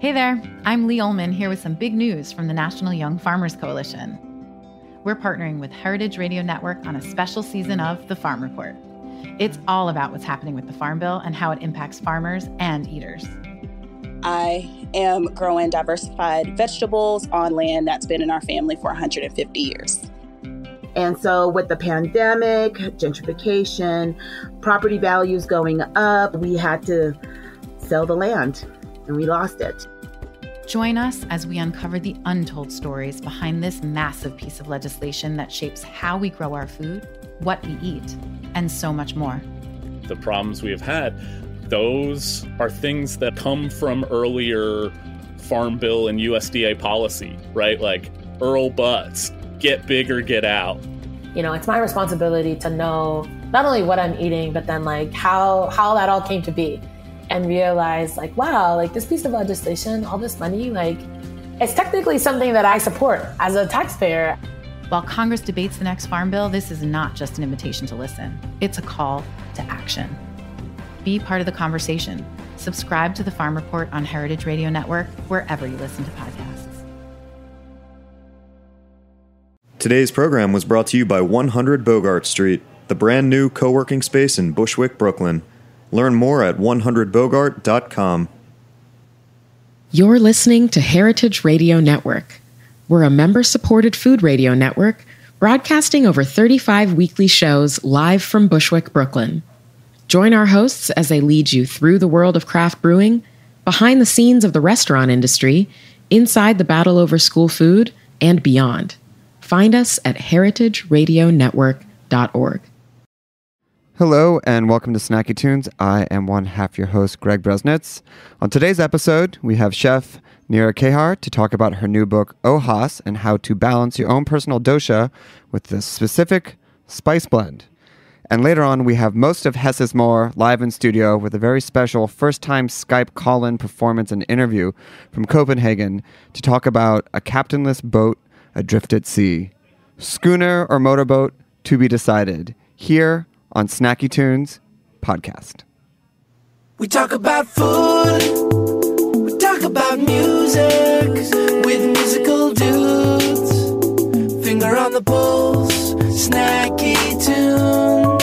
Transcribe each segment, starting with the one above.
Hey there, I'm Lee Ullman here with some big news from the National Young Farmers Coalition. We're partnering with Heritage Radio Network on a special season of The Farm Report. It's all about what's happening with the Farm Bill and how it impacts farmers and eaters. I am growing diversified vegetables on land that's been in our family for 150 years. And so, with the pandemic, gentrification, property values going up, we had to sell the land and we lost it. Join us as we uncover the untold stories behind this massive piece of legislation that shapes how we grow our food, what we eat, and so much more. The problems we have had, those are things that come from earlier Farm Bill and USDA policy, right? Like Earl Butz, get big or get out. You know, it's my responsibility to know not only what I'm eating, but then like how how that all came to be and realize like wow like this piece of legislation all this money like it's technically something that i support as a taxpayer. While congress debates the next farm bill this is not just an invitation to listen. It's a call to action. Be part of the conversation. Subscribe to the farm report on heritage radio network wherever you listen to podcasts. Today's program was brought to you by 100 bogart street the brand new co-working space in bushwick brooklyn Learn more at 100bogart.com. You're listening to Heritage Radio Network. We're a member supported food radio network broadcasting over 35 weekly shows live from Bushwick, Brooklyn. Join our hosts as they lead you through the world of craft brewing, behind the scenes of the restaurant industry, inside the battle over school food, and beyond. Find us at heritageradionetwork.org. Hello and welcome to Snacky Tunes. I am one half your host, Greg Bresnitz. On today's episode, we have chef Nira Kehar to talk about her new book, Ojas, and how to balance your own personal dosha with this specific spice blend. And later on, we have most of Hess More live in studio with a very special first time Skype call in performance and interview from Copenhagen to talk about a captainless boat adrift at sea. Schooner or motorboat to be decided. Here on Snacky Tunes podcast. We talk about food, we talk about music with musical dudes. Finger on the pulse, Snacky Tunes.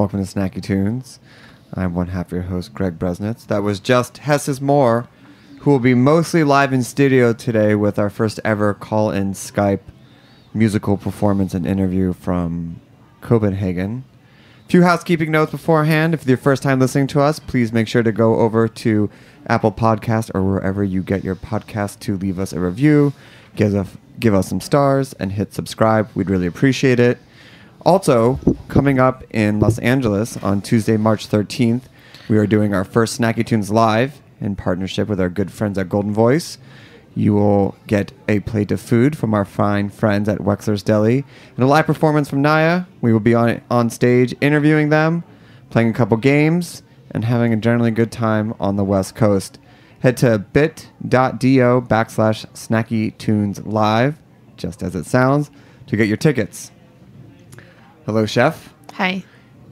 Welcome to Snacky Tunes. I'm one half of your host, Greg Bresnitz. That was just Hess is More, who will be mostly live in studio today with our first ever call in Skype musical performance and interview from Copenhagen. A few housekeeping notes beforehand. If it's your first time listening to us, please make sure to go over to Apple Podcast or wherever you get your podcast to leave us a review, give us, give us some stars, and hit subscribe. We'd really appreciate it. Also, coming up in Los Angeles on Tuesday, March 13th, we are doing our first Snacky Tunes live in partnership with our good friends at Goldenvoice. You will get a plate of food from our fine friends at Wexler's Deli and a live performance from Naya. We will be on on stage interviewing them, playing a couple games, and having a generally good time on the West Coast. Head to bit.do backslash snacky tunes live, just as it sounds, to get your tickets. Hello, Chef. Hi.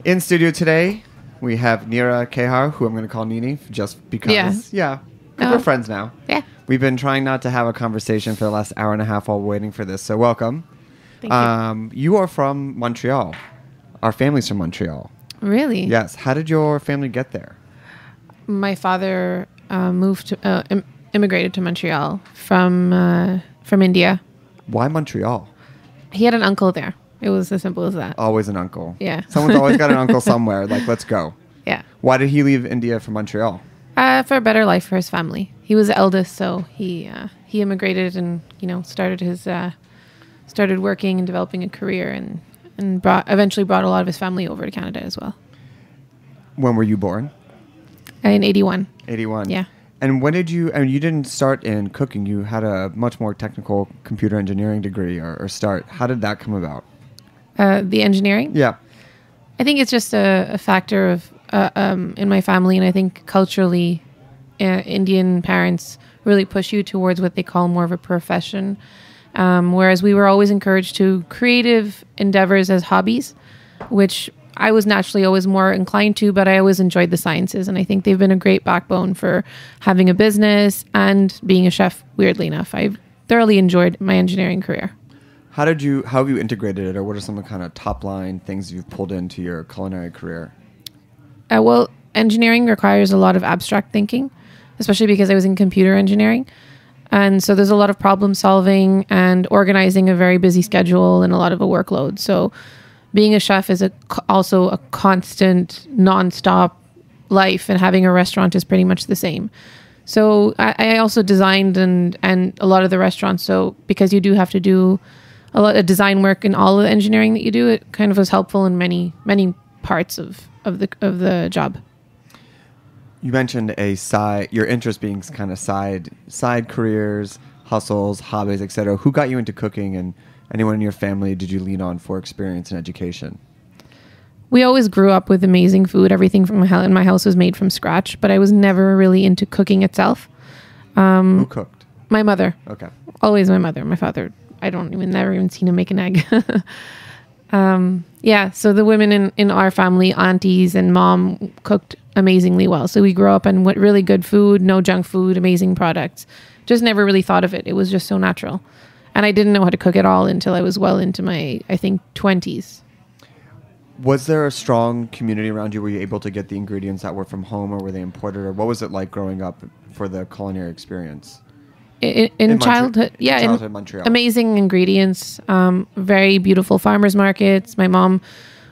In studio today, we have Nira Kehar, who I'm going to call Nini just because. Yeah. Yeah. Oh. We're friends now. Yeah. We've been trying not to have a conversation for the last hour and a half while waiting for this, so welcome. Thank you. um, you are from Montreal. Our family's from Montreal. Really? Yes. How did your family get there? My father uh, moved to, uh, Im- immigrated to Montreal from uh, from India. Why Montreal? He had an uncle there. It was as simple as that. Always an uncle. Yeah. Someone's always got an uncle somewhere. Like, let's go. Yeah. Why did he leave India for Montreal? Uh, for a better life for his family. He was the eldest, so he uh, he immigrated and you know started his uh, started working and developing a career and and brought eventually brought a lot of his family over to Canada as well. When were you born? In '81. 81. Yeah. And when did you, I mean, you didn't start in cooking. You had a much more technical computer engineering degree or, or start. How did that come about? Uh, the engineering. Yeah. I think it's just a, a factor of uh, um, in my family, and I think culturally, uh, Indian parents really push you towards what they call more of a profession, um, whereas we were always encouraged to creative endeavors as hobbies, which I was naturally always more inclined to, but I always enjoyed the sciences, and I think they've been a great backbone for having a business and being a chef. Weirdly enough, I thoroughly enjoyed my engineering career. How did you, how have you integrated it or what are some of the kind of top line things you've pulled into your culinary career? Uh, well, engineering requires a lot of abstract thinking, especially because I was in computer engineering. And so there's a lot of problem solving and organizing a very busy schedule and a lot of a workload. So being a chef is a, also a constant, nonstop life, and having a restaurant is pretty much the same. So I, I also designed and and a lot of the restaurants. So because you do have to do a lot of design work and all the engineering that you do, it kind of was helpful in many many parts of of the of the job. You mentioned a side, your interest being kind of side, side careers, hustles, hobbies, etc. Who got you into cooking and anyone in your family did you lean on for experience and education? We always grew up with amazing food. Everything from my in my house was made from scratch, but I was never really into cooking itself. Um, Who cooked? My mother, Okay. always my mother. My father, I don't even never even seen him make an egg. um, yeah, so the women in in our family, aunties and mom, cooked amazingly well. So we grew up on what really good food, no junk food, amazing products. Just never really thought of it. It was just so natural, and I didn't know how to cook at all until I was well into my I think twenties. Was there a strong community around you? Were you able to get the ingredients that were from home or were they imported? Or what was it like growing up for the culinary experience? In, in, In childhood, yeah, in Montreal. amazing ingredients, um, very beautiful farmers markets. My mom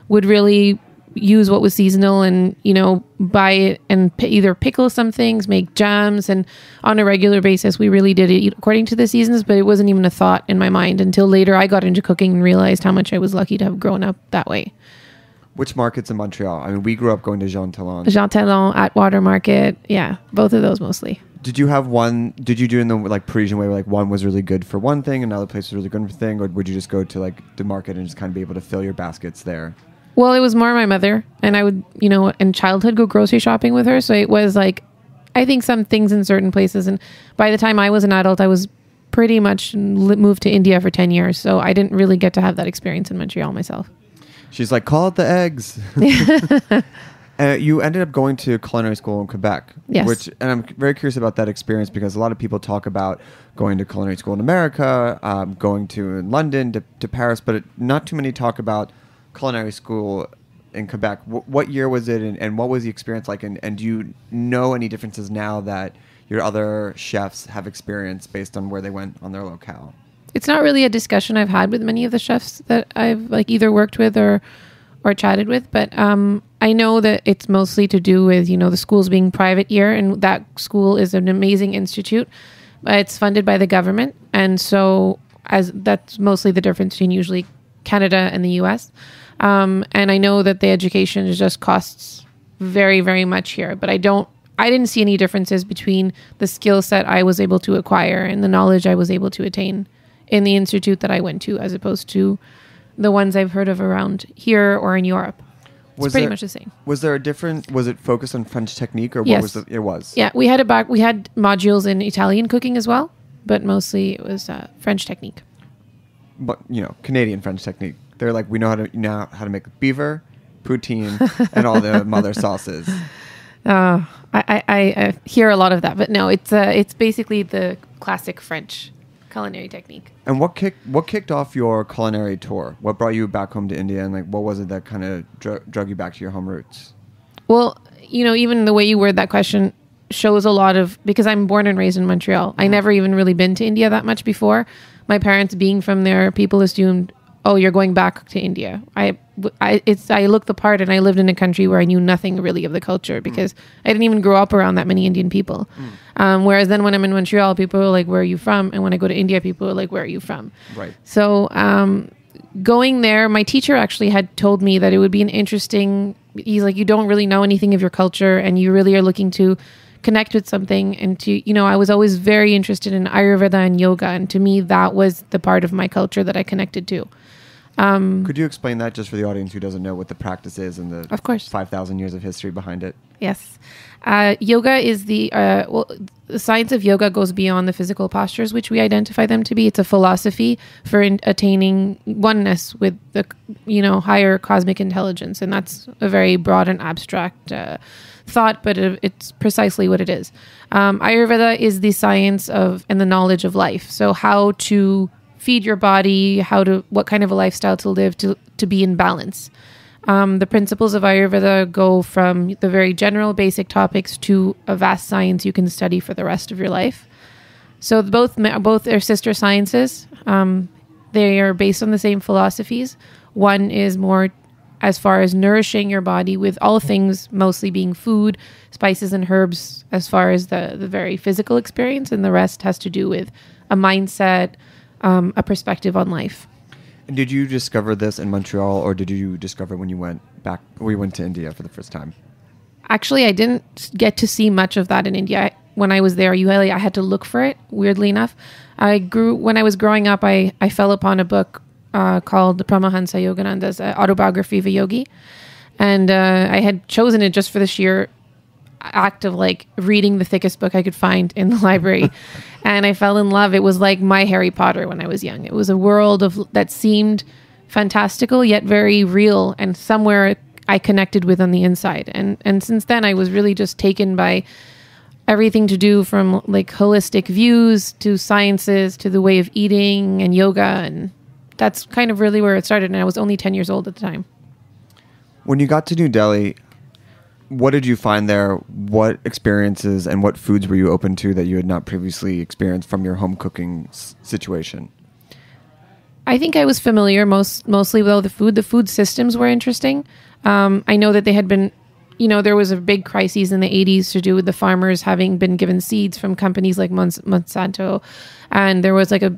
would really use what was seasonal and you know buy it and p- either pickle some things, make jams, and on a regular basis we really did it according to the seasons. But it wasn't even a thought in my mind until later I got into cooking and realized how much I was lucky to have grown up that way. Which markets in Montreal? I mean, we grew up going to Jean Talon. Jean Talon, Atwater Market, yeah, both of those mostly. Did you have one? Did you do in the like Parisian way, where like one was really good for one thing, and another place was really good for thing, or would you just go to like the market and just kind of be able to fill your baskets there? Well, it was more my mother, and I would, you know, in childhood go grocery shopping with her. So it was like, I think some things in certain places. And by the time I was an adult, I was pretty much moved to India for 10 years. So I didn't really get to have that experience in Montreal myself. She's like, call it the eggs. Uh, you ended up going to culinary school in Quebec, Yes. Which, and I'm very curious about that experience because a lot of people talk about going to culinary school in America, um, going to in London, to, to Paris, but it, not too many talk about culinary school in Quebec. W- what year was it, and, and what was the experience like? And, and do you know any differences now that your other chefs have experienced based on where they went on their locale? It's not really a discussion I've had with many of the chefs that I've like either worked with or or chatted with, but um, I know that it's mostly to do with you know the schools being private year, and that school is an amazing institute. It's funded by the government, and so as that's mostly the difference between usually Canada and the U.S. Um, and I know that the education just costs very very much here, but I don't. I didn't see any differences between the skill set I was able to acquire and the knowledge I was able to attain in the institute that I went to, as opposed to the ones I've heard of around here or in Europe. It's Was pretty there- much the same. Was there a different? Was it focused on French technique, or what Yes. was it? It was. Yeah, we had a back. We had modules in Italian cooking as well, but mostly it was uh, French technique. but you know Canadian French technique. They're like we know how to know how to make beaver, poutine, and all the mother sauces. Uh, I, I, I I hear a lot of that, but no, it's uh, it's basically the classic French culinary technique. And what kicked what kicked off your culinary tour? What brought you back home to India, and like what was it that kind of dr- drug you back to your home roots? Well, you know, even the way you word that question shows a lot of because I'm born and raised in Montreal. I never even really been to India that much before. My parents being from there, people assumed, "Oh, you're going back to India." I, I it's I looked the part, and I lived in a country where I knew nothing really of the culture because I didn't even grow up around that many Indian people. Um, whereas then when I'm in Montreal, people are like, "Where are you from?" And when I go to India, people are like, "Where are you from?" Right. So um, going there, my teacher actually had told me that it would be an interesting. He's like, you don't really know anything of your culture, and you really are looking to connect with something. And to you know, I was always very interested in Ayurveda and yoga, and to me, that was the part of my culture that I connected to. Um, Could you explain that just for the audience who doesn't know what the practice is and the Of course. five thousand years of history behind it? Yes. Uh, yoga is the, uh, well, the science of yoga goes beyond the physical postures, which we identify them to be. It's a philosophy for in- attaining oneness with the, you know, higher cosmic intelligence. And that's a very broad and abstract uh, thought, but it, it's precisely what it is. Um, Ayurveda is the science of and the knowledge of life. So how to feed your body, how to, what kind of a lifestyle to live to, to be in balance. Um, the principles of Ayurveda go from the very general basic topics to a vast science you can study for the rest of your life. So both both are sister sciences. Um, they are based on the same philosophies. One is more as far as nourishing your body with all things mostly being food, spices and herbs as far as the the very physical experience and the rest has to do with a mindset, um, a perspective on life. And did you discover this in Montreal, or did you discover when you went back? We went to India for the first time. Actually, I didn't get to see much of that in India. When I was there, you I had to look for it. Weirdly enough, I grew when I was growing up. I I fell upon a book uh, called Paramahansa Yogananda's uh, Autobiography of a Yogi, and uh, I had chosen it just for the sheer act of like reading the thickest book I could find in the library, and I fell in love. It was like my Harry Potter when I was young. It was a world of that seemed fantastical yet very real, and somewhere I connected with on the inside. And and since then, I was really just taken by everything to do from like holistic views to sciences to the way of eating and yoga and that's kind of really where it started and i was only 10 years old at the time When you got to New Delhi, what did you find there? What experiences and what foods were you open to that you had not previously experienced from your home cooking s- situation? I think I was familiar most mostly with all the food. The food systems were interesting. Um, I know that they had been, you know, there was a big crisis in the 80s to do with the farmers having been given seeds from companies like Mons- Monsanto, and there was like a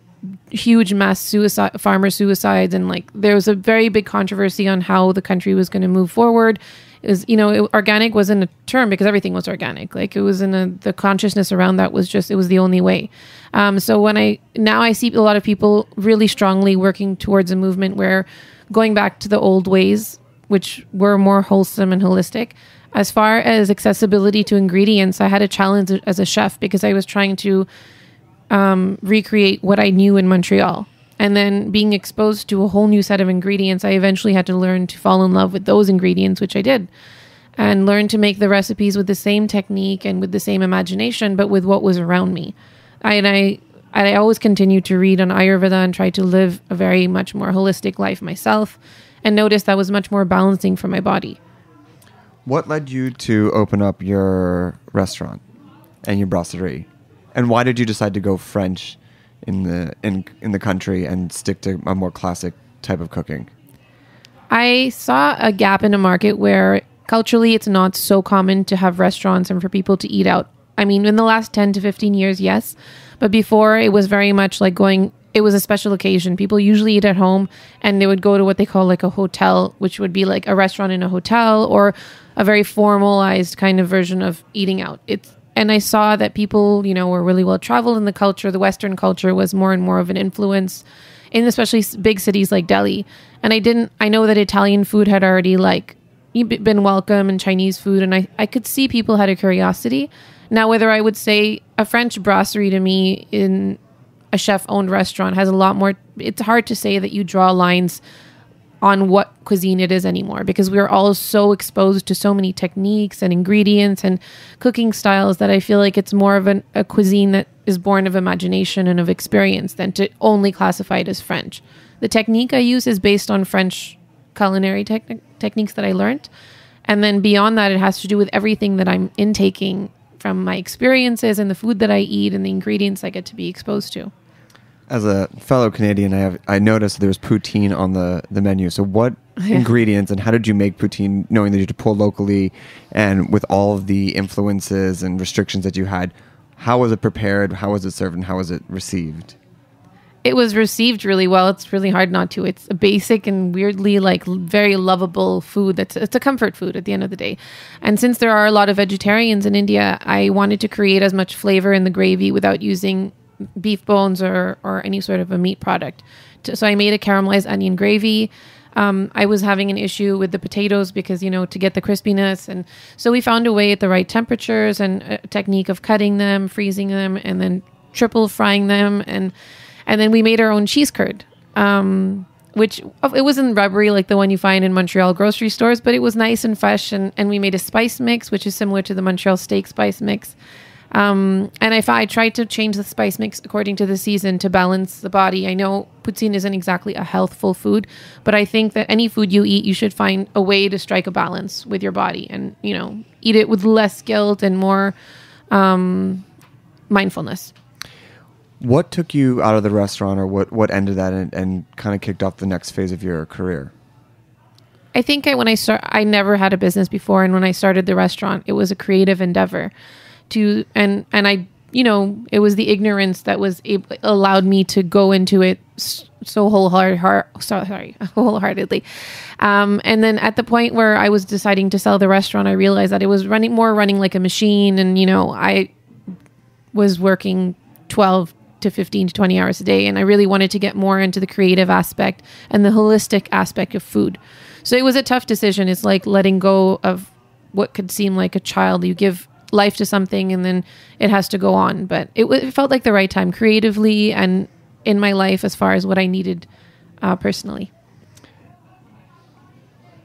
huge mass suicide, farmer suicides, and like there was a very big controversy on how the country was going to move forward. Is you know, it, organic wasn't a term because everything was organic. Like it was in a, the consciousness around that was just it was the only way. Um, so when I now I see a lot of people really strongly working towards a movement where going back to the old ways, which were more wholesome and holistic. As far as accessibility to ingredients, I had a challenge as a chef because I was trying to um, recreate what I knew in Montreal. And then being exposed to a whole new set of ingredients, I eventually had to learn to fall in love with those ingredients, which I did, and learn to make the recipes with the same technique and with the same imagination, but with what was around me. I, and I, I always continued to read on Ayurveda and try to live a very much more holistic life myself, and noticed that was much more balancing for my body. What led you to open up your restaurant and your brasserie? And why did you decide to go French in the in in the country and stick to a more classic type of cooking? I saw a gap in a market where culturally it's not so common to have restaurants and for people to eat out. I mean, in the last 10 to 15 years, yes. But before, it was very much like going, it was a special occasion. People usually eat at home and they would go to what they call like a hotel, which would be like a restaurant in a hotel or a very formalized kind of version of eating out. It's, and I saw that people, you know, were really well traveled in the culture. The Western culture was more and more of an influence in especially big cities like Delhi. And I didn't, I know that Italian food had already like been welcome and Chinese food. And I, I could see people had a curiosity. Now, whether I would say a French brasserie to me in a chef owned restaurant has a lot more, it's hard to say that you draw lines on what cuisine it is anymore because we're all so exposed to so many techniques and ingredients and cooking styles that I feel like it's more of an, a cuisine that is born of imagination and of experience than to only classify it as French. The technique I use is based on French culinary techni- techniques that I learned. And then beyond that, it has to do with everything that I'm intaking from my experiences and the food that I eat and the ingredients I get to be exposed to. As a fellow Canadian, I have I noticed there's poutine on the the menu. So what ingredients and how did you make poutine, knowing that you had to pull locally, and with all of the influences and restrictions that you had? How was it prepared? How was it served? And how was it received? it was received really well. It's really hard not to. It's a basic and weirdly like very lovable food. That's it's a comfort food at the end of the day. And since there are a lot of vegetarians in India, I wanted to create as much flavor in the gravy without using beef bones or or any sort of a meat product. So I made a caramelized onion gravy. Um, I was having an issue with the potatoes because you know to get the crispiness, and so we found a way at the right temperatures and a technique of cutting them, freezing them, and then triple frying them, and and then we made our own cheese curd. Um, which it wasn't rubbery like the one you find in Montreal grocery stores, but it was nice and fresh. And, and we made a spice mix, which is similar to the Montreal steak spice mix. Um, and if I try to change the spice mix according to the season to balance the body, I know poutine isn't exactly a healthful food, but I think that any food you eat, you should find a way to strike a balance with your body and, you know, eat it with less guilt and more um, mindfulness. What took you out of the restaurant, or what what ended that, and, and kind of kicked off the next phase of your career? I think I, when I start, I never had a business before, and when I started the restaurant, it was a creative endeavor. To and and I, you know, it was the ignorance that was able, allowed me to go into it so wholehearted, heart, sorry, wholeheartedly. Um, and then at the point where I was deciding to sell the restaurant, I realized that it was running more running like a machine, and you know, I was working twelve to 15 to 20 hours a day. And i really wanted to get more into the creative aspect and the holistic aspect of food. So it was a tough decision. It's like letting go of what could seem like a child. You give life to something and then it has to go on but it, w- it felt like the right time creatively and in my life as far as what i needed uh, personally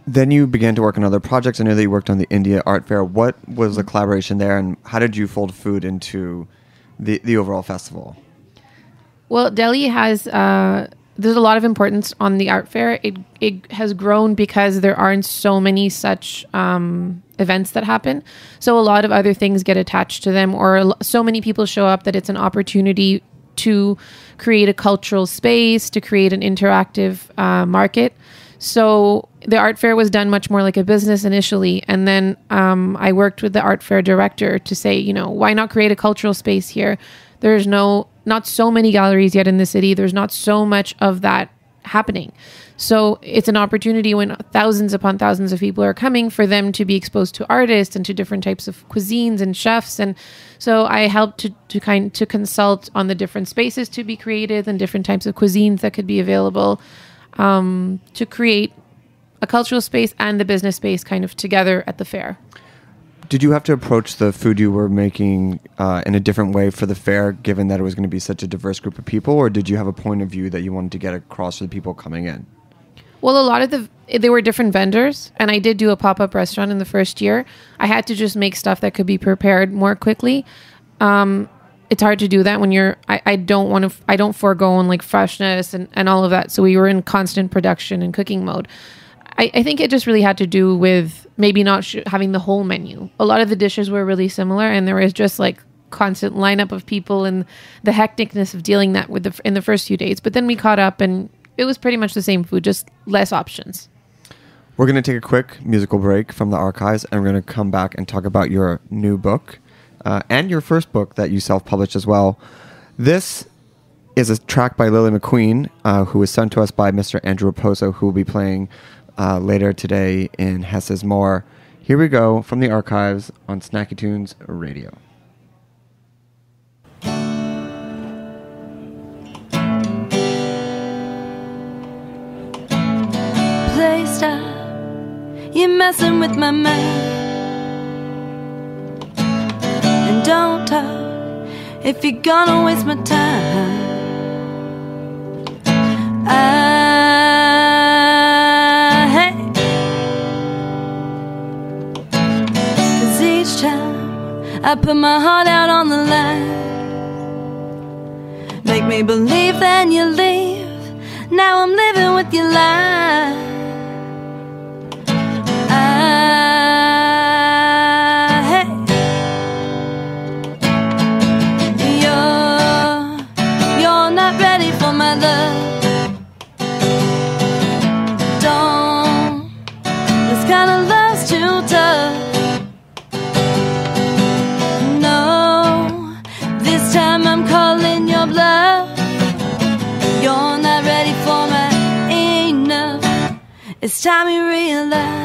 Then you began to work on other projects. I know that you worked on the India Art Fair. What was the collaboration there, and how did you fold food into the the overall festival? Well, Delhi has uh, there's a lot of importance on the art fair. It it has grown because there aren't so many such um, events that happen. So a lot of other things get attached to them, or so many people show up that it's an opportunity to create a cultural space, to create an interactive uh, market. So the art fair was done much more like a business initially, and then um, I worked with the art fair director to say, you know, why not create a cultural space here? There's no not so many galleries yet in the city. There's not so much of that happening. So it's an opportunity when thousands upon thousands of people are coming for them to be exposed to artists and to different types of cuisines and chefs. And so I helped to, to kind to consult on the different spaces to be created and different types of cuisines that could be available um, to create a cultural space and the business space kind of together at the fair. Did you have to approach the food you were making uh, in a different way for the fair, given that it was going to be such a diverse group of people, or did you have a point of view that you wanted to get across to the people coming in? Well, a lot of the there were different vendors, and I did do a pop up restaurant in the first year. I had to just make stuff that could be prepared more quickly. Um, it's hard to do that when you're. I, I don't want to. I don't forego on like freshness and and all of that. So we were in constant production and cooking mode. I, I think it just really had to do with maybe not sh- having the whole menu. A lot of the dishes were really similar, and there was just like constant lineup of people and the hecticness of dealing that with the in the first few days. But then we caught up, and it was pretty much the same food, just less options. We're going to take a quick musical break from the archives, and we're going to come back and talk about your new book uh, and your first book that you self published as well. This is a track by Lily McQueen, uh, who was sent to us by Mr. Andrew Raposo, who will be playing uh, later today in Hess is More. Here we go from the archives on Snacky Tunes Radio. Play stop, you're messing with my mind. And don't talk if you're gonna waste my time. I I put my heart out on the line, make me believe, then you leave. Now I'm living with your lie. Time you realize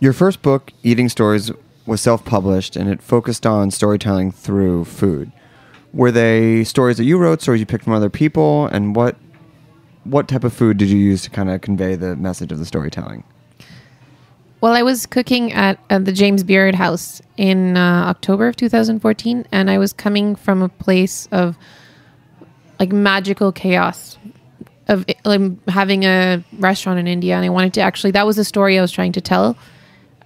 Your first book, Eating Stories, was self published and it focused on storytelling through food. Were they stories that you wrote, stories you picked from other people, and what what type of food did you use to kind of convey the message of the storytelling? Well, I was cooking at, at the James Beard House in uh, October of 2014, and I was coming from a place of like magical chaos of um, having a restaurant in India, and I wanted to actually that was the story I was trying to tell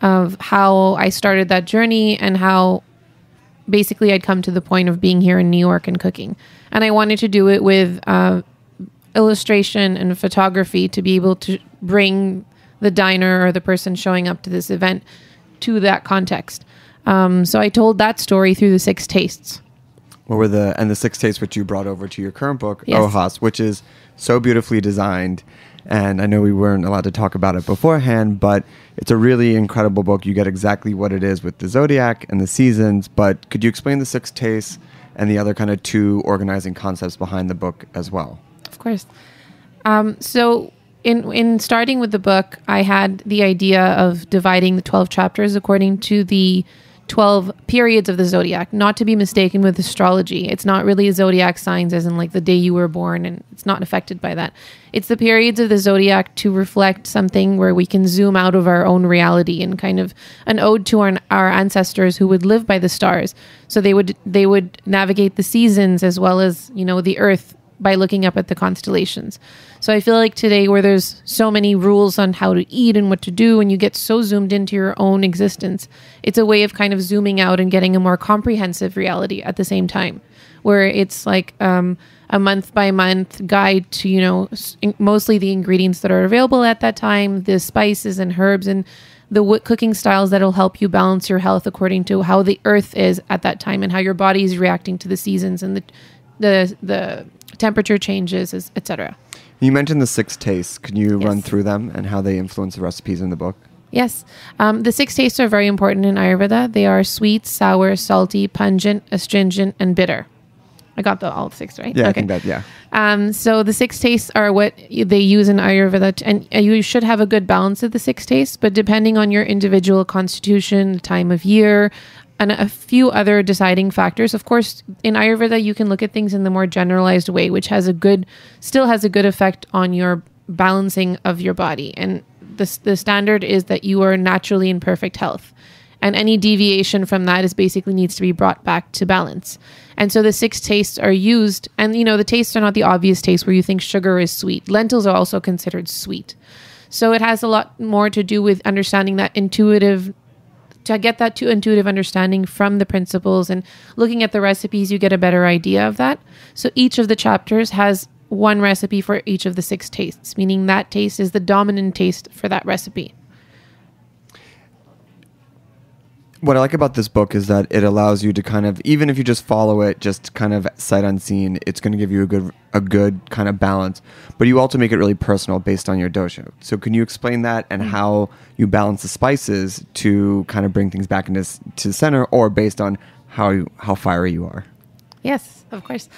of how I started that journey and how basically I'd come to the point of being here in New York and cooking, and I wanted to do it with uh, illustration and photography to be able to bring the diner or the person showing up to this event to that context. Um, so I told that story through the six tastes. What were the and the six tastes which you brought over to your current book, Yes. Ojas, which is so beautifully designed. And I know we weren't allowed to talk about it beforehand, but it's a really incredible book. You get exactly what it is with the zodiac and the seasons. But could you explain the six tastes and the other kind of two organizing concepts behind the book as well? Of course. Um, so in in starting with the book, I had the idea of dividing the twelve chapters according to the twelve periods of the zodiac, not to be mistaken with astrology. It's not really zodiac signs, as in like the day you were born, and it's not affected by that. It's the periods of the zodiac to reflect something where we can zoom out of our own reality and kind of an ode to our, our ancestors who would live by the stars. So they would they would navigate the seasons as well as you know the earth by looking up at the constellations. So I feel like today, where there's so many rules on how to eat and what to do, and you get so zoomed into your own existence, it's a way of kind of zooming out and getting a more comprehensive reality at the same time, where it's like um, a month by month guide to, you know, mostly the ingredients that are available at that time, the spices and herbs and the cooking styles that'll help you balance your health according to how the earth is at that time and how your body is reacting to the seasons and the the the temperature changes, etc. You mentioned the six tastes. Can you run through them and how they influence the recipes in the book? Yes, um, the six tastes are very important in Ayurveda. They are sweet, sour, salty, pungent, astringent, and bitter. I got the all six right. Yeah, I think that, yeah. Um, so the six tastes are what they use in Ayurveda, and you should have a good balance of the six tastes. But depending on your individual constitution, the time of year, and a few other deciding factors, of course, in Ayurveda you can look at things in the more generalized way, which has a good, still has a good effect on your balancing of your body. And the the standard is that you are naturally in perfect health. And any deviation from that is basically needs to be brought back to balance. And so the six tastes are used and you know the tastes are not the obvious tastes where you think sugar is sweet. Lentils are also considered sweet. So it has a lot more to do with understanding that intuitive to get that to intuitive understanding from the principles and looking at the recipes you get a better idea of that. So each of the chapters has one recipe for each of the six tastes meaning that taste is the dominant taste for that recipe What I like about this book is that it allows you to kind of, even if you just follow it, just kind of sight unseen, it's going to give you a good, a good kind of balance. But you also make it really personal based on your dosha. So can you explain that and how you balance the spices to kind of bring things back into to the center, or based on how you, how fiery you are? Yes, of course.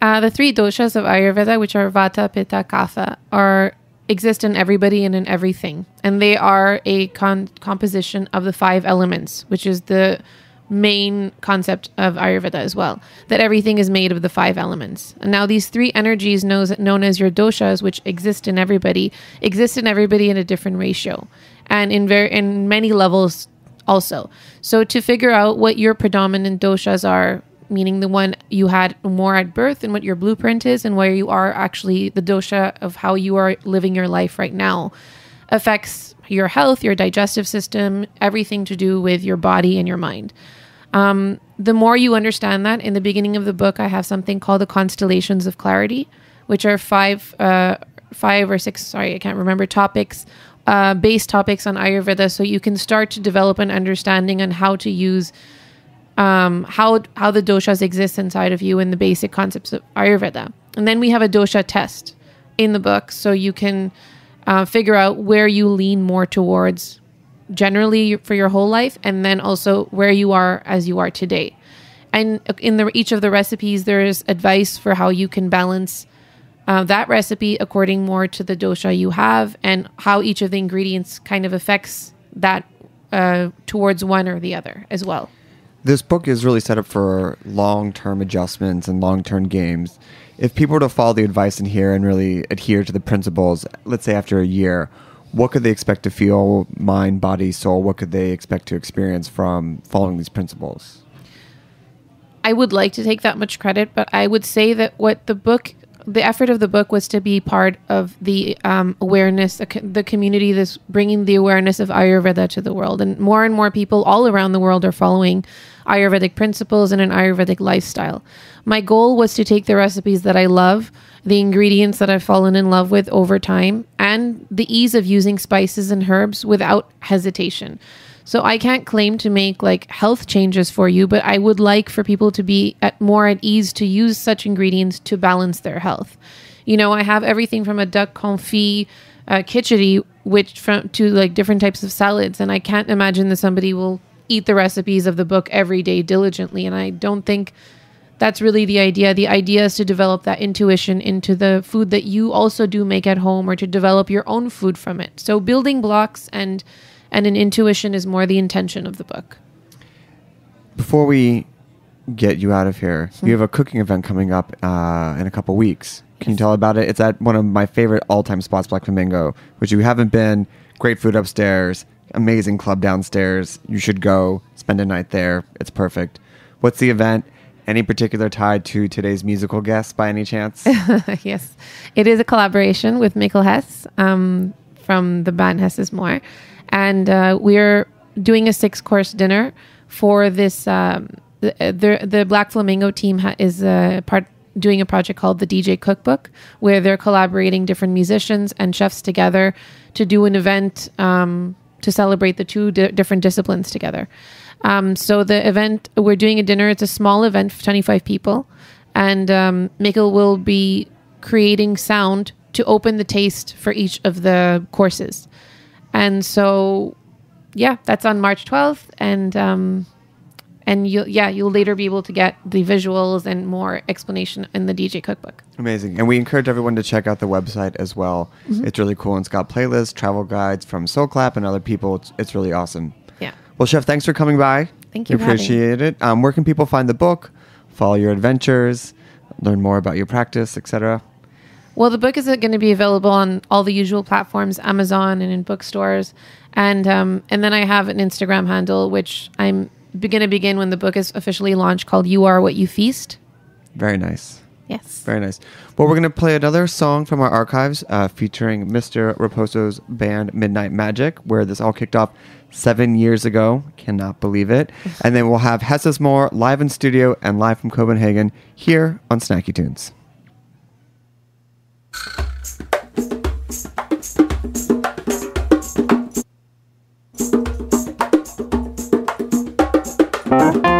Uh, the three doshas of Ayurveda, which are Vata, Pitta, Kapha, are exist in everybody and in everything, and they are a con- composition of the five elements, which is the main concept of Ayurveda as well. That everything is made of the five elements. And now these three energies, knows, known as your doshas, which exist in everybody, exist in everybody in a different ratio, and in very in many levels also. So to figure out what your predominant doshas are, meaning the one you had more at birth and what your blueprint is and where you are actually the dosha of how you are living your life right now affects your health, your digestive system, everything to do with your body and your mind. Um, the more you understand that, in the beginning of the book, I have something called the constellations of clarity, which are five, uh, five or six. Sorry, I can't remember topics, uh, base topics on Ayurveda, so you can start to develop an understanding on how to use um, how how the doshas exist inside of you and the basic concepts of Ayurveda. And then we have a dosha test in the book, so you can uh, figure out where you lean more towards generally for your whole life, and then also where you are as you are today. And in the each of the recipes, there is advice for how you can balance uh, that recipe according more to the dosha you have, and how each of the ingredients kind of affects that uh, towards one or the other as well. This book is really set up for long term adjustments and long term games. If people were to follow the advice in here and really adhere to the principles, let's say after a year, what could they expect to feel, mind, body, soul? What could they expect to experience from following these principles? I would like to take that much credit, but I would say that what the book, the effort of the book was to be part of the um, awareness, the, community that's bringing the awareness of Ayurveda to the world. And more and more people all around the world are following Ayurvedic principles and an Ayurvedic lifestyle. My goal was to take the recipes that I love, the ingredients that I've fallen in love with over time, and the ease of using spices and herbs without hesitation. So I can't claim to make like health changes for you, but I would like for people to be at more at ease to use such ingredients to balance their health. You know, I have everything from a duck confit uh, which from to like different types of salads, and I can't imagine that somebody will eat the recipes of the book every day diligently. And I don't think that's really the idea. The idea is to develop that intuition into the food that you also do make at home, or to develop your own food from it. So building blocks and and an intuition is more the intention of the book. Before we get you out of here, you have a cooking event coming up uh, in a couple weeks. Can you tell about it? It's at one of my favorite all-time spots, Black Flamingo, which you haven't been. Great food upstairs, amazing club downstairs. You should go spend a night there. It's perfect. What's the event? Any particular tie to today's musical guest by any chance? yes, it is a collaboration with Michael Hess um, from the band Hess is More, and uh, we're doing a six-course dinner for this. Um, the, the the Black Flamingo team is uh, part doing a project called the DJ Cookbook, where they're collaborating different musicians and chefs together to do an event um, to celebrate the two di- different disciplines together. Um, so the event we're doing a dinner. It's a small event for 25 people, and um, will be creating sound to open the taste for each of the courses. And so, yeah, that's on March 12th, and um, and you yeah you'll later be able to get the visuals and more explanation in the DJ cookbook. Amazing. And we encourage everyone to check out the website as well. Mhm. It's really cool. And it's got playlists, travel guides from SoulClap and other people. It's, it's really awesome. Yeah. Well, Chef, thanks for coming by. Thank you We for having me. appreciate it. Um, where can people find the book, follow your adventures, learn more about your practice, etc.? Well, the book is going to be available on all the usual platforms, Amazon and in bookstores, and um, and then I have an Instagram handle which I'm going to begin when the book is officially launched, called "You Are What You Feast." Very nice. Yes. Very nice. Well, we're going to play another song from our archives uh, featuring Mr. Raposo's band Midnight Magic, where this all kicked off seven years ago. Cannot believe it. and then we'll have Hess is More live in studio and live from Copenhagen here on Snacky Tunes. You're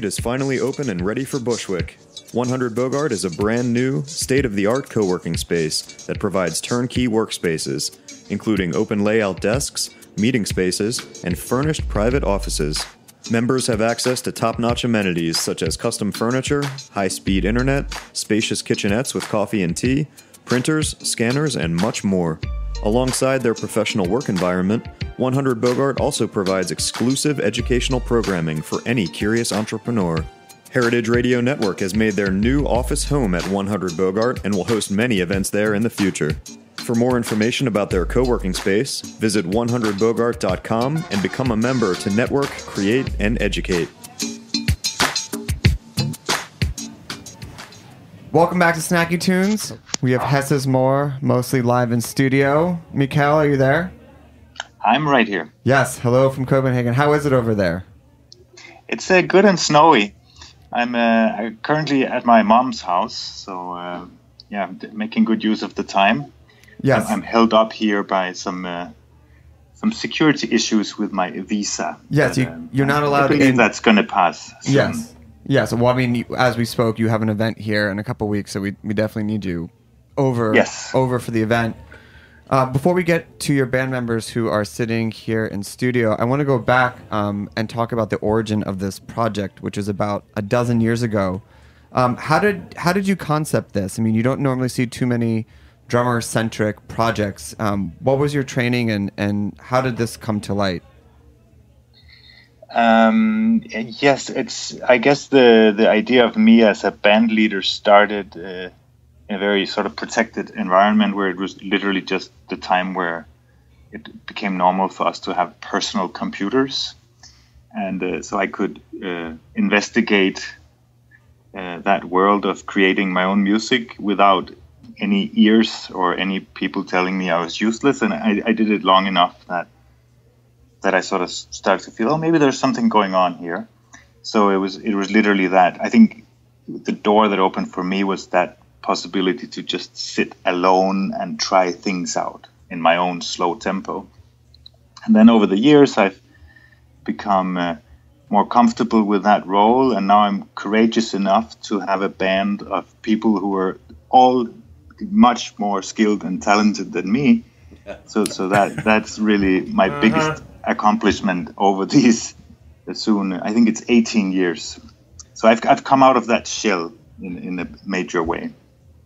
Street is finally open and ready for Bushwick. 100 Bogart is a brand new, state of the art co working space that provides turnkey workspaces, including open layout desks, meeting spaces, and furnished private offices. Members have access to top notch amenities such as custom furniture, high speed internet, spacious kitchenettes with coffee and tea, printers, scanners, and much more. Alongside their professional work environment, 100 Bogart also provides exclusive educational programming for any curious entrepreneur. Heritage Radio Network has made their new office home at 100 Bogart and will host many events there in the future. For more information about their co working space, visit 100bogart.com and become a member to network, create, and educate. Welcome back to Snacky Tunes. We have Hess is More, mostly live in studio. Mikkel, are you there? I'm right here. Yes. Hello from Copenhagen. How is it over there? It's uh, good and snowy. I'm uh, currently at my mom's house, so uh, yeah, I'm making good use of the time. Yes. I'm, I'm held up here by some uh, some security issues with my visa. Yes, But, you, um, you're not I allowed believe in. that's going to pass. soon. Yes. Yes. Well, I mean, as we spoke, you have an event here in a couple weeks, so we, we definitely need you over Yes. over for the event. Uh, before we get to your band members who are sitting here in studio, I want to go back um, and talk about the origin of this project, which is about a dozen years ago. Um, how did how did you concept this? I mean, you don't normally see too many drummer centric projects. Um, what was your training and and how did this come to light? Um, yes, it's. I guess the the idea of me as a band leader started uh, in a very sort of protected environment where it was literally just the time where it became normal for us to have personal computers, and uh, so I could uh, investigate uh, that world of creating my own music without any ears or any people telling me I was useless, and I, I did it long enough that that I sort of started to feel, oh, maybe there's something going on here. So it was it was literally that. I think the door that opened for me was that possibility to just sit alone and try things out in my own slow tempo. And then over the years, I've become uh, more comfortable with that role, and now I'm courageous enough to have a band of people who are all much more skilled and talented than me. So, so that that's really my Uh-huh. biggest accomplishment over these soon. I think it's 18 years. So I've I've come out of that shell in in a major way.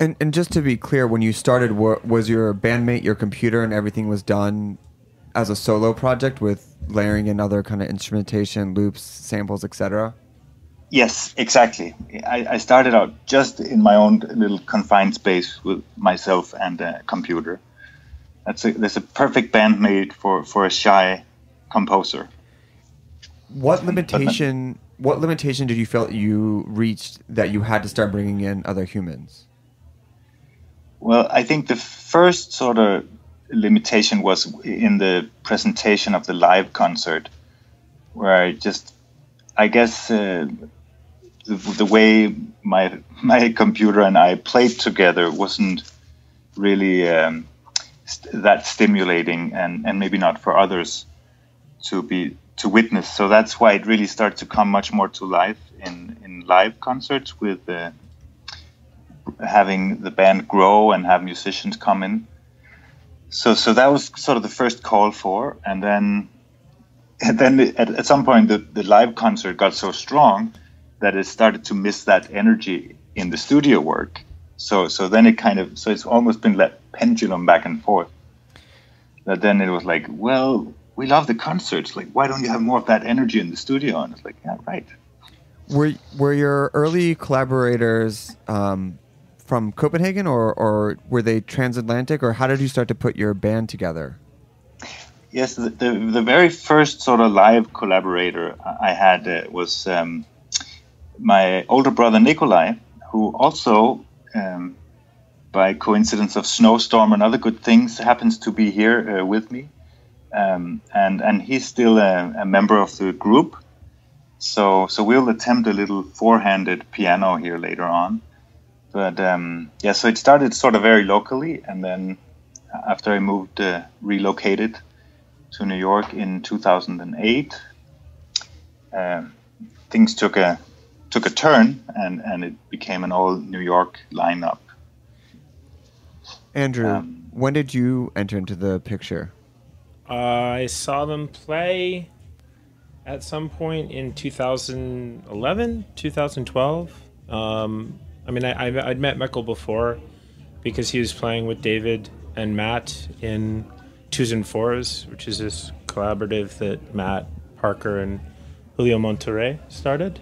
And and just to be clear, when you started, was your bandmate your computer and everything was done as a solo project with layering in other kind of instrumentation, loops, samples, etc. Yes, exactly. I, I started out just in my own little confined space with myself and a computer. That's a that's a perfect bandmate for for a shy composer. What limitation? What limitation did you feel you reached that you had to start bringing in other humans? Well, I think the first sort of limitation was in the presentation of the live concert, where I just, I guess, uh, the, the way my my computer and I played together wasn't really um, st- that stimulating, and, and maybe not for others to be to witness. So that's why it really started to come much more to life in in live concerts with. Uh, having the band grow and have musicians come in. So so that was sort of the first call for, and then and then at, at some point the, the live concert got so strong that it started to miss that energy in the studio work. So so then it kind of so it's almost been that pendulum back and forth. That then it was like, well, we love the concerts. Like, why don't you have more of that energy in the studio? And it's like, yeah, right. Were were your early collaborators um, from Copenhagen, or or were they transatlantic, or how did you start to put your band together? Yes, the, the, the very first sort of live collaborator I had uh, was um, my older brother Nikolai, who also, um, by coincidence of snowstorm and other good things, happens to be here uh, with me. Um, and and he's still a, a member of the group. So so we'll attempt a little four-handed piano here later on. But um, yeah, so it started sort of very locally, and then after I moved, uh, relocated to New York in 2008, um, things took a took a turn, and and it became an all New York lineup. Andrew, Um, when did you enter into the picture? I saw them play at some point in 2011, 2012. Um, I mean, I, I, I'd met Michael before because he was playing with David and Matt in Twos and Fours, which is this collaborative that Matt Parker and Julio Monterrey started.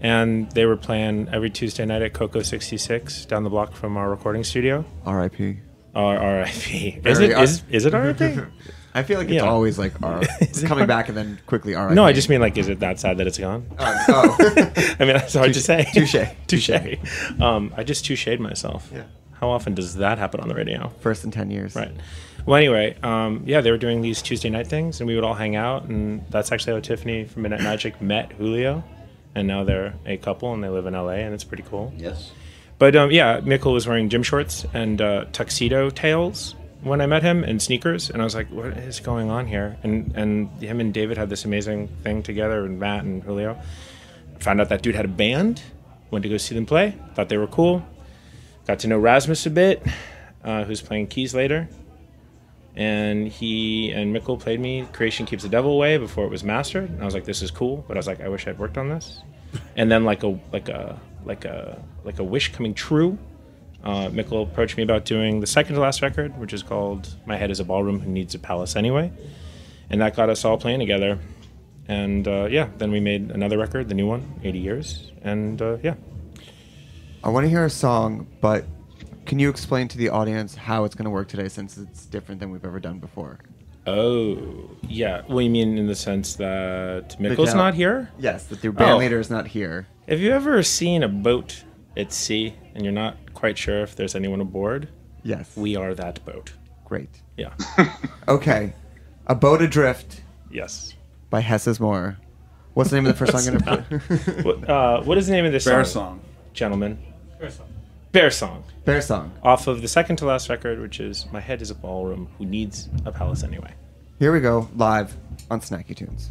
And they were playing every Tuesday night at Coco 66 down the block from our recording studio. R.I.P. R- R.I.P. Is it, is, is it R.I.P.? I feel like it's Yeah. always like R Is coming R- back and then quickly R. No, I just mean like, is it that sad that it's gone? Oh, oh. I mean, that's hard to say. Touche. touche. Um, I just toucheed myself. Yeah. How often does that happen on the radio? First in ten years. Right. Well, anyway, um, yeah, they were doing these Tuesday night things, and we would all hang out, and that's actually how Tiffany from Midnight Magic met Julio, and now they're a couple, and they live in LA, and it's pretty cool. Yes. But um, yeah, Mikkel was wearing gym shorts and uh, tuxedo tails when I met him, in sneakers, and I was like, "What is going on here?" And and him and David had this amazing thing together, and Matt and Julio. Found out that dude had a band. Went to go see them play. Thought they were cool. Got to know Rasmus a bit, uh, who's playing keys later. And he and Mikkel played me "Creation Keeps the Devil Away" before it was mastered. And I was like, "This is cool," but I was like, "I wish I'd worked on this." And then like a like a like a like a wish coming true, uh, Mikkel approached me about doing the second to last record, which is called "My Head Is a Ballroom Who Needs a Palace Anyway," and that got us all playing together. And uh, yeah, then we made another record, the new one, 80 years, and uh, yeah. I want to hear a song, but can you explain to the audience how it's going to work today since it's different than we've ever done before? Oh, yeah. Well, you mean in the sense that Mikkel's not here? Yes, that your band Oh. leader is not here. Have you ever seen a boat at sea and you're not quite sure if there's anyone aboard? Yes. We are that boat. Great. Yeah. Okay. A Boat Adrift yes. by Hess is More. What's the name of the first song I'm going to play? what, uh, what is the name of this Bear song? song. Gentlemen. Bear song. Bear Song. Bear Song. Off of the second to last record, which is My Head is a Ballroom, Who Needs a Palace Anyway. Here we go, live on Snacky Tunes.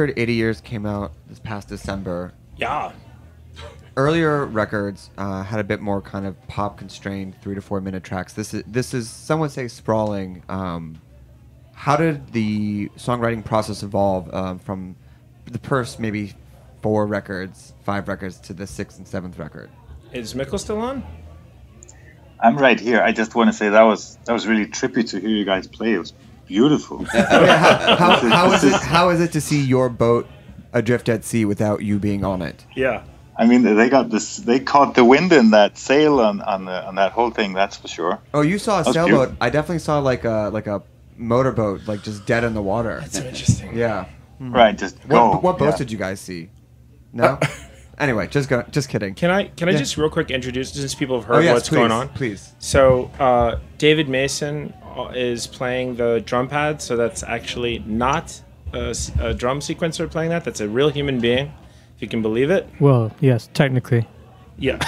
record, 80 Years, came out this past December. Yeah. Earlier records uh, had a bit more kind of pop constrained, three to four minute tracks. This is this is some would say sprawling. Um, how did the songwriting process evolve um, from the first maybe four records, five records to the sixth and seventh record? Is Mikkel still on? I'm right here. I just want to say that was that was really trippy to hear you guys play. It was beautiful. how, how, how is it? How is it to see your boat adrift at sea without you being on it? Yeah. I mean, they got this. They caught the wind in that sail on on, the, on that whole thing. That's for sure. Oh, you saw a sailboat. beautiful. I definitely saw like a like a motorboat, like just dead in the water. That's so interesting. Yeah. Hmm. Right, just what, go, What boats yeah. did you guys see? No. Anyway, just go. Just kidding. Can I can I Yeah. just real quick introduce since people have Oh, heard yes, what's going on? please. So uh, David Mason uh, is playing the drum pad. So that's actually not a drum sequencer playing that. That's a real human being, if you can believe it. Well, yes, technically. Yeah,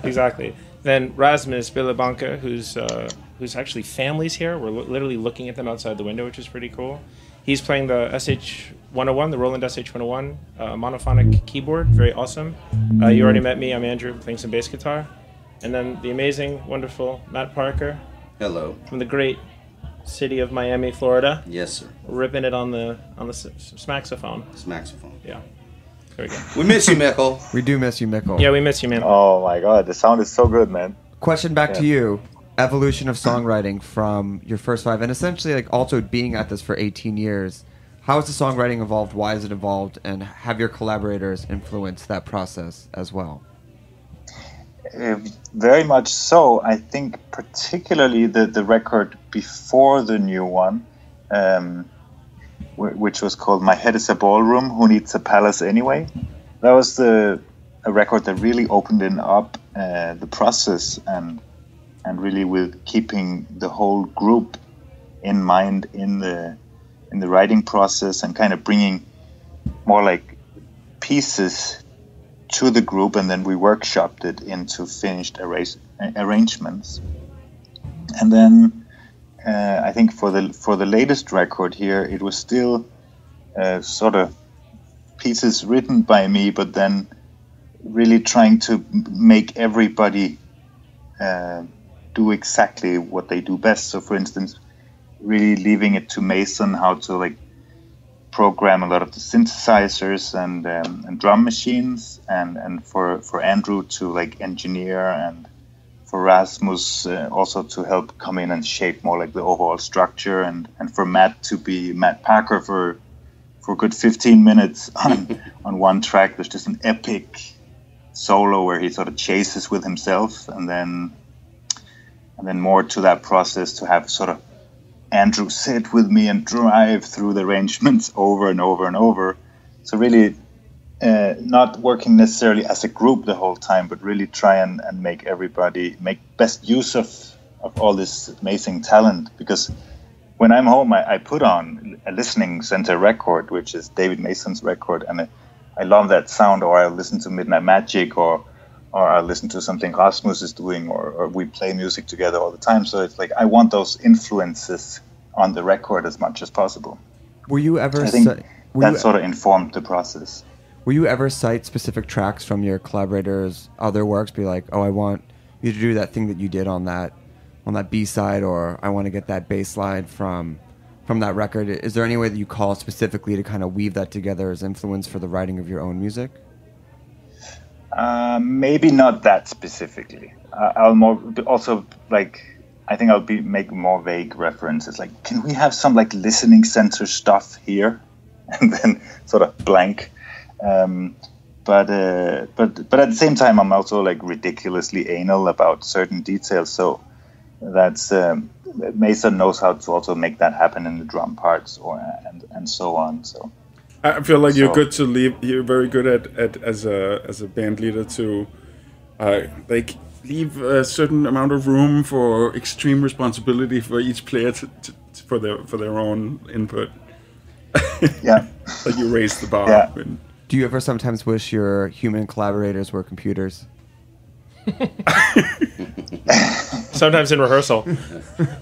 exactly. Then Rasmus Billabanka, who's uh, who's actually families here. We're li- literally looking at them outside the window, which is pretty cool. He's playing the SH 101, the Roland SH 101 uh, monophonic keyboard. Very awesome. Uh, you already met me. I'm Andrew, playing some bass guitar. And then the amazing, wonderful Matt Parker. Hello. From the great city of Miami, Florida. Yes, sir. Ripping it on the on the s- s- smaxophone. Smaxophone. Yeah. There we go. We miss you, Mikkel. We do miss you, Mikkel. Yeah, we miss you, man. Oh my god, the sound is so good, man. Question back to you. Evolution of songwriting from your first five, and essentially like also being at this for 18 years. How has the songwriting evolved? Why has it evolved? And have your collaborators influenced that process as well? Uh, very much so. I think particularly the the record before the new one, um, wh- which was called "My Head Is a Ballroom, Who Needs a Palace Anyway." That was the a record that really opened in up uh, the process and and really with keeping the whole group in mind in the in the writing process and kind of bringing more like pieces to the group and then we workshopped it into finished arra- arrangements. And then uh, I think for the for the latest record here it was still uh, sort of pieces written by me but then really trying to make everybody uh, do exactly what they do best so for instance really leaving it to Mason how to like program a lot of the synthesizers and um, and drum machines, and and for for Andrew to like engineer, and for Rasmus uh, also to help come in and shape more like the overall structure, and and for Matt to be Matt Parker for for a good 15 minutes on on one track. There's just an epic solo where he sort of chases with himself, and then and then more to that process to have sort of Andrew sit with me and drive through the arrangements over and over and over. So really, uh, not working necessarily as a group the whole time, but really try and, and make everybody make best use of of all this amazing talent. Because when I'm home, I, I put on a listening center record, which is David Mason's record, and I, I love that sound. Or I listen to Midnight Magic, or or I listen to something Rasmus is doing, or, or we play music together all the time. So it's like I want those influences on the record as much as possible. Were you ever? I think that you- sort of informed the process. Were you ever cite specific tracks from your collaborators' other works? Be like, oh, I want you to do that thing that you did on that on that B side, or I want to get that bass line from from that record. Is there any way that you call specifically to kind of weave that together as influence for the writing of your own music? Uh, maybe not that specifically. Uh, I'll more also like I think I'll be make more vague references. Like, can we have some like listening center stuff here, and then sort of blank. Um, but uh, but but at the same time, I'm also like ridiculously anal about certain details. So that's um, Mason knows how to also make that happen in the drum parts or and and so on. So. I feel like you're good to leave. You're very good at, at as a as a band leader to, uh, like leave a certain amount of room for extreme responsibility for each player to, to, to- for their for their own input. Yeah. like you raise the bar. Yeah. when- Do you ever sometimes wish your human collaborators were computers? Sometimes in rehearsal.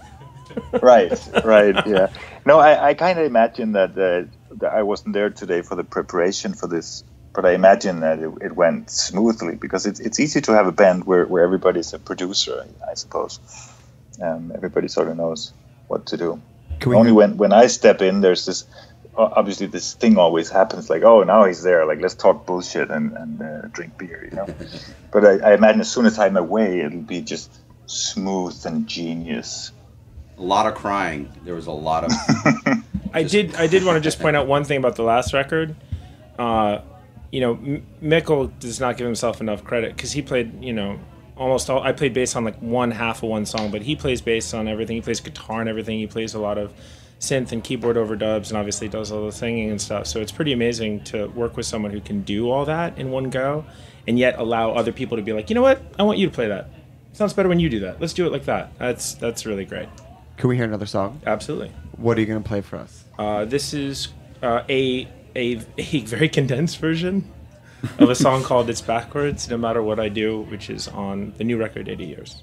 right, right, yeah. No, I, I kind of imagine that uh, I wasn't there today for the preparation for this, but I imagine that it, it went smoothly because it's it's easy to have a band where, where everybody's a producer, I suppose. Um, everybody sort of knows what to do. Can we- Only when when I step in, there's this. Obviously, this thing always happens. Like, oh, now he's there. Like, let's talk bullshit and and uh, drink beer, you know. but I, I imagine as soon as I'm away, it'll be just smooth and genius. A lot of crying. There was a lot of. I did. I did want to just point out one thing about the last record. Uh, you know, M- Mikkel does not give himself enough credit because he played. You know, almost all. I played bass on like one half of one song, but he plays bass on everything. He plays guitar and everything. He plays a lot of synth and keyboard overdubs, and obviously does all the singing and stuff. So it's pretty amazing to work with someone who can do all that in one go, and yet allow other people to be like, you know what, I want you to play that. sounds better when you do that. Let's do it like that. That's that's really great. Can we hear another song? Absolutely. What are you going to play for us? Uh, this is uh, a, a a very condensed version of a song called "It's Backwards." No matter what I do, which is on the new record, "80 Years."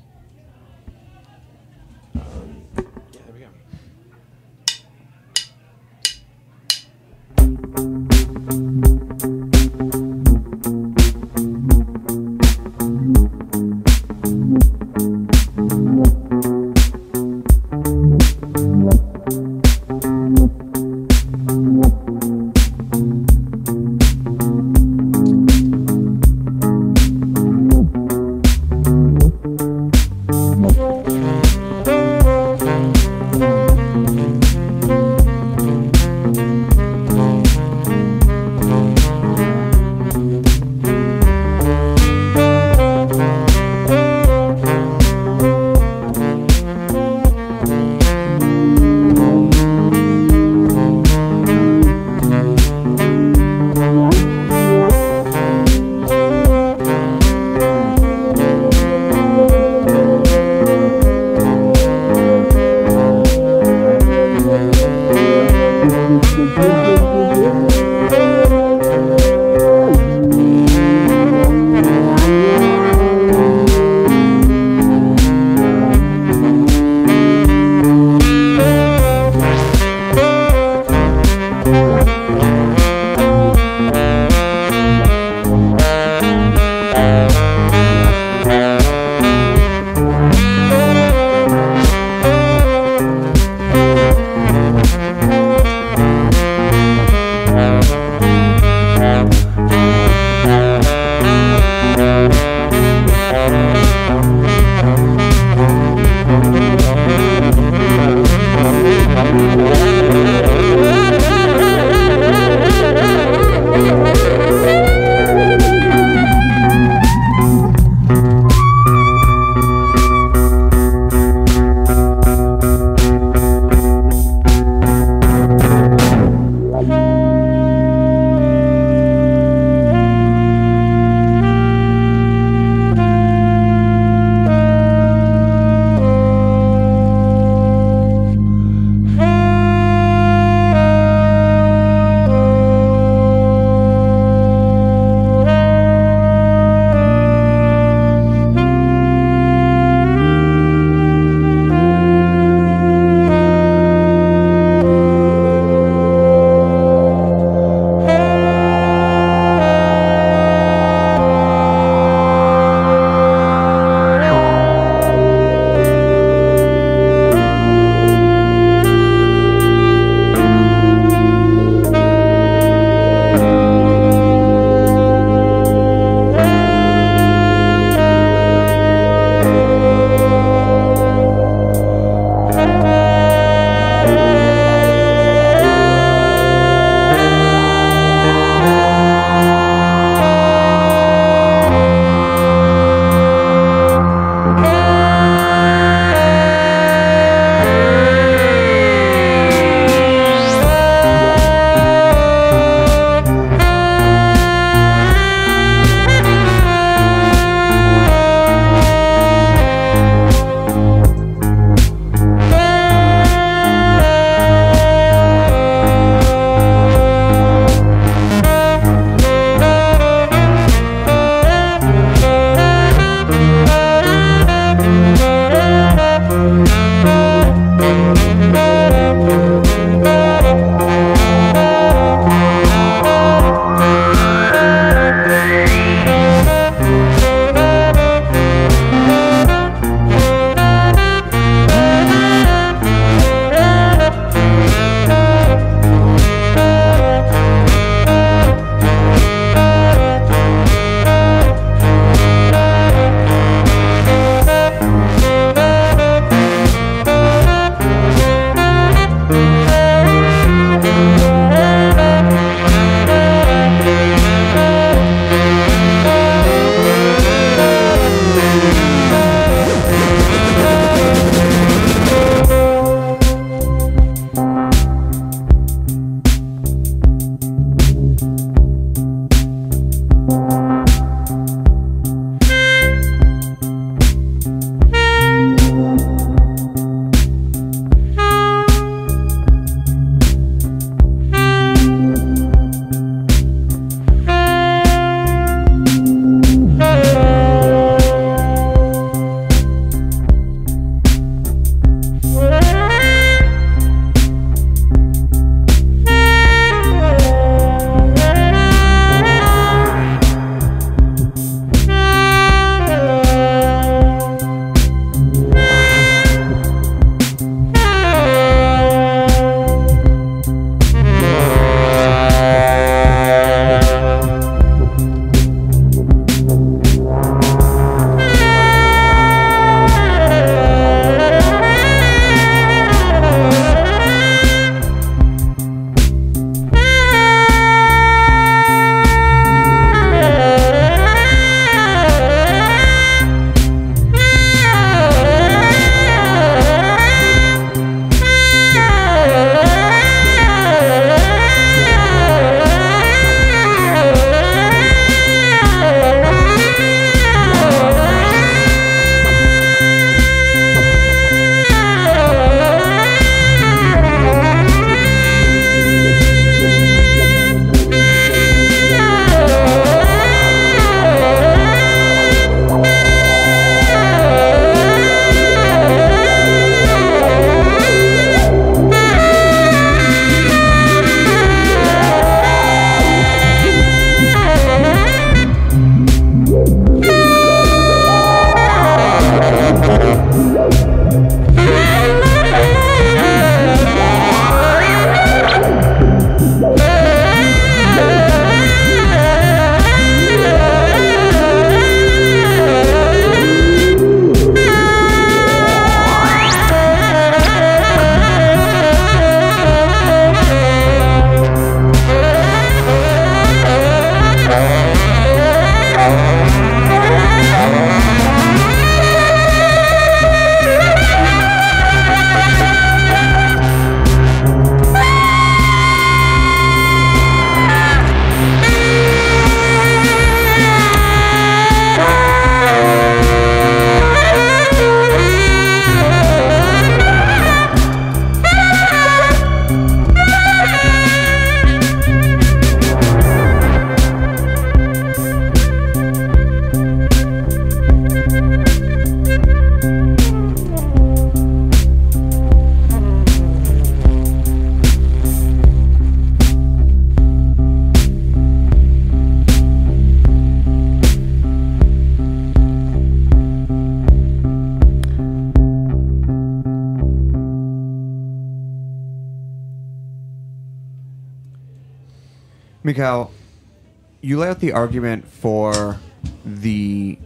The argument for the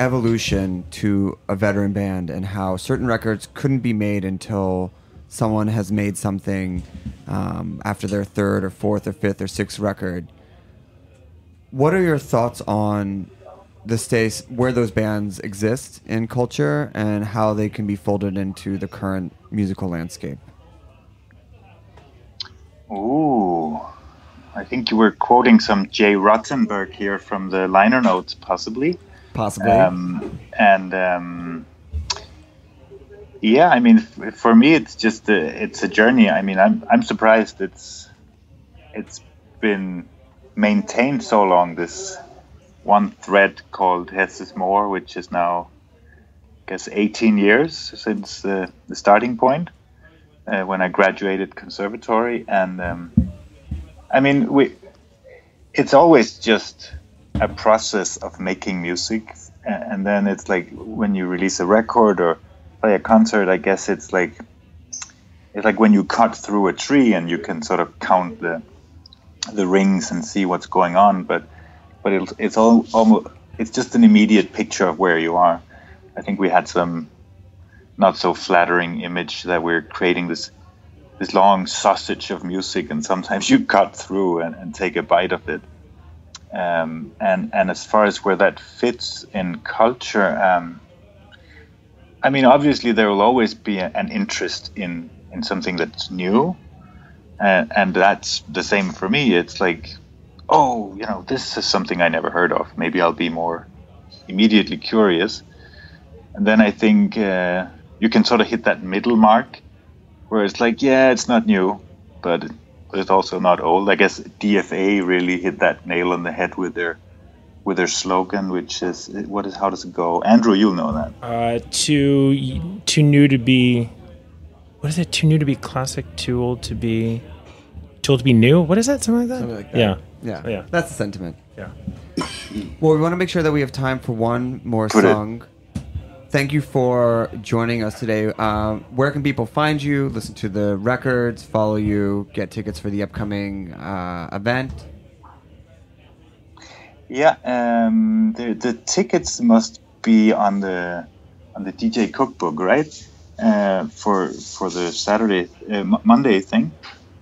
evolution to a veteran band and how certain records couldn't be made until someone has made something um, after their third or fourth or fifth or sixth record. What are your thoughts on the states where those bands exist in culture and how they can be folded into the current musical landscape? Ooh, I think you were quoting some Jay Rottenberg here from the liner notes, possibly. Possibly. Um, and um, yeah, I mean, f- for me, it's just a, it's a journey. I mean, I'm I'm surprised it's it's been maintained so long. This one thread called Hess is More, which is now, I guess, 18 years since uh, the starting point uh, when I graduated conservatory, and um, I mean, we it's always just a process of making music, and then it's like when you release a record or play a concert. I guess it's like it's like when you cut through a tree and you can sort of count the the rings and see what's going on, but but it's it's all almost it's just an immediate picture of where you are. I think we had some not so flattering image that we're creating this this long sausage of music, and sometimes you cut through and, and take a bite of it. Um, and and as far as where that fits in culture, um, I mean, obviously there will always be a, an interest in in something that's new, and, and that's the same for me. It's like, oh, you know, this is something I never heard of. Maybe I'll be more immediately curious, and then I think uh, you can sort of hit that middle mark where it's like, yeah, it's not new, but but it's also not old. I guess DFA really hit that nail on the head with their with their slogan, which is what is how does it go? Andrew, you'll know that. Uh, too too new to be. What is it? Too new to be classic. Too old to be. Too old to be new. What is that? Something like that. Something like that. Yeah. Yeah. Yeah. That's the sentiment. Yeah. Well, we want to make sure that we have time for one more Put it- song. Thank you for joining us today. Um, where can people find you, listen to the records, follow you, get tickets for the upcoming uh, event? Yeah, um, the the tickets must be on the on the DJ cookbook, right? Uh, for for the Saturday uh, Mo- Monday thing,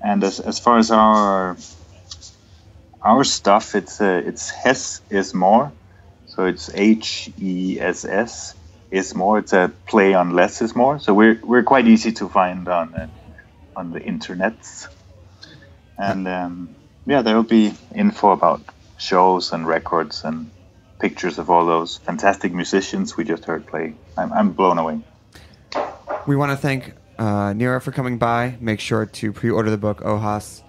and as as far as our our stuff, it's uh, it's Hess is more, so it's H E S S is more. It's a play on less is more. So we're we're quite easy to find on uh, on the internets, and um, yeah, there will be info about shows and records and pictures of all those fantastic musicians we just heard play. I'm, I'm blown away. We want to thank uh, Nira for coming by. Make sure to pre order the book, Ojas.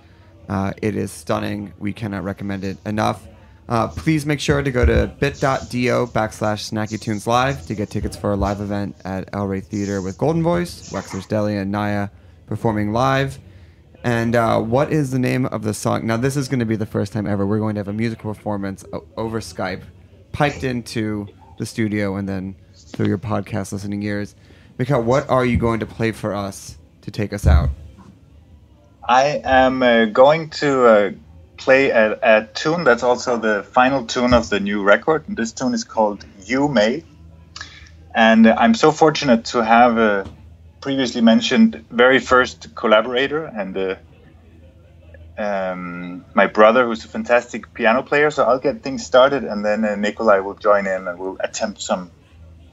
Uh, it is stunning. We cannot recommend it enough. Uh, please make sure to go to bit.do backslash SnackyTunes live to get tickets for a live event at El Rey Theater with Goldenvoice, Wexler's Deli, and Naya performing live. And uh, what is the name of the song? Now, this is going to be the first time ever we're going to have a musical performance o- over Skype, piped into the studio and then through your podcast listening ears. Mikkel, what are you going to play for us to take us out? I am uh, going to uh, play a, a tune that's also the final tune of the new record. And this tune is called You May. And I'm so fortunate to have a previously mentioned very first collaborator and uh, um, my brother, who's a fantastic piano player. So I'll get things started, and then uh, Nikolai will join in and we'll attempt some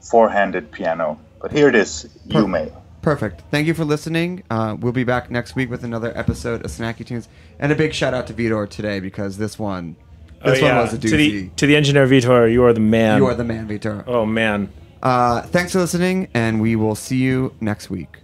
four-handed piano. But here it is, You May. Perfect. Thank you for listening. Uh, we'll be back next week with another episode of Snacky Tunes. And a big shout out to Vitor today because this one, this one yeah. was a to the doozy. to the engineer Vitor, you are the man. You are the man, Vitor. Oh man. Uh, thanks for listening, and we will see you next week.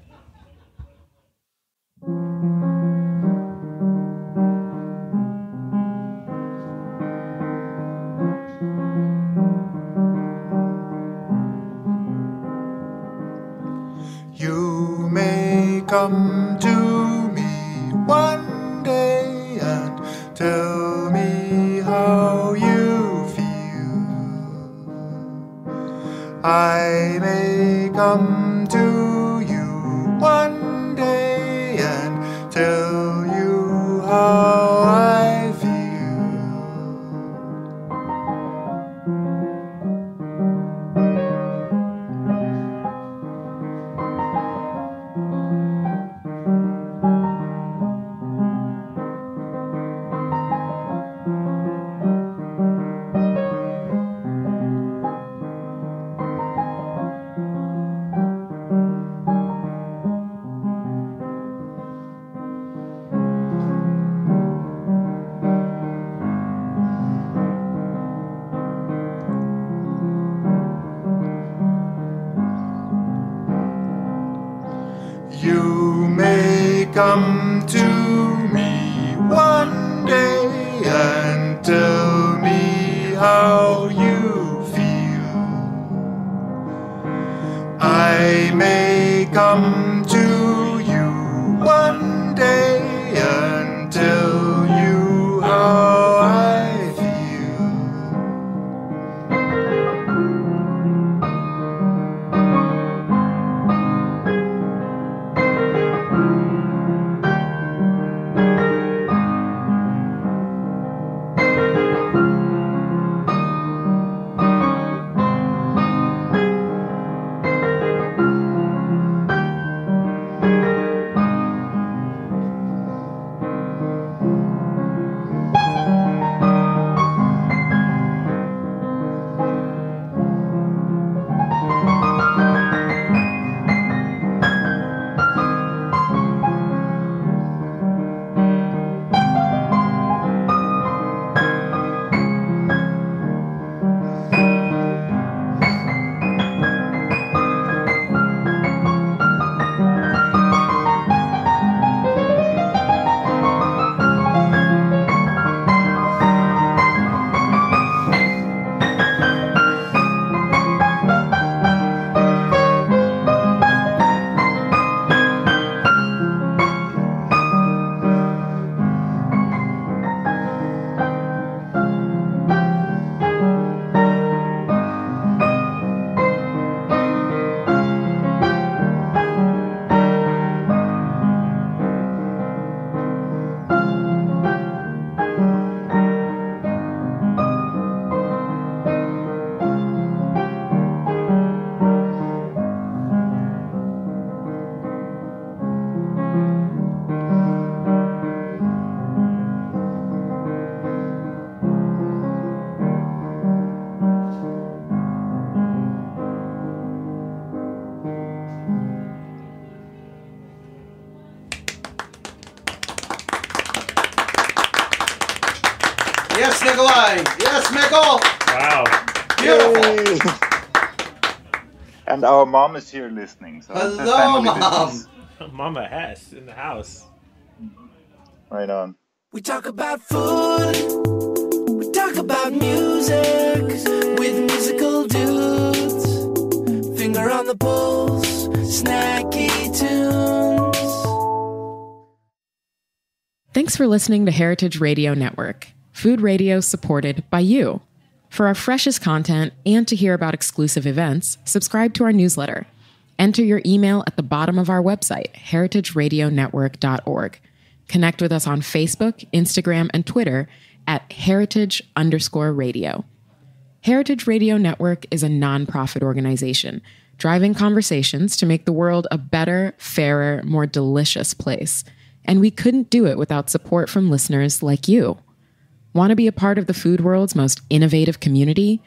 Come to me one day and tell me how you feel. I may come to you one mom is here listening. So Hello, Mom. Mama Hess in the house. Right on. We talk about food. We talk about music with musical dudes. Finger on the pulse, snacky tunes. Thanks for listening to Heritage Radio Network, food radio supported by you. For our freshest content and to hear about exclusive events, subscribe to our newsletter. Enter your email at the bottom of our website, heritageradionetwork.org. Connect with us on Facebook, Instagram, and Twitter at heritage underscore radio. Heritage Radio Network is a nonprofit organization driving conversations to make the world a better, fairer, more delicious place. And we couldn't do it without support from listeners like you. Want to be a part of the food world's most innovative community?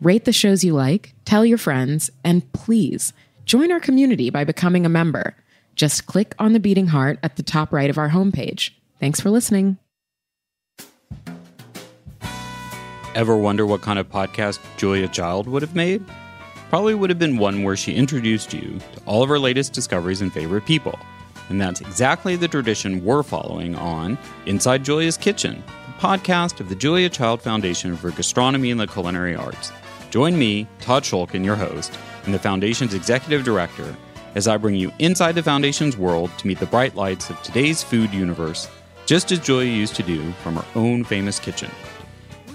Rate the shows you like, tell your friends, and please join our community by becoming a member. Just click on the beating heart at the top right of our homepage. Thanks for listening. Ever wonder what kind of podcast Julia Child would have made? Probably would have been one where she introduced you to all of her latest discoveries and favorite people. And that's exactly the tradition we're following on Inside Julia's Kitchen, podcast of the Julia Child Foundation for Gastronomy and the Culinary Arts. Join me, Todd Schulkin, your host, and the Foundation's executive director, as I bring you inside the Foundation's world to meet the bright lights of today's food universe, just as Julia used to do from her own famous kitchen.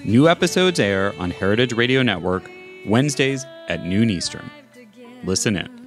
New episodes air on Heritage Radio Network Wednesdays at noon Eastern. Listen in.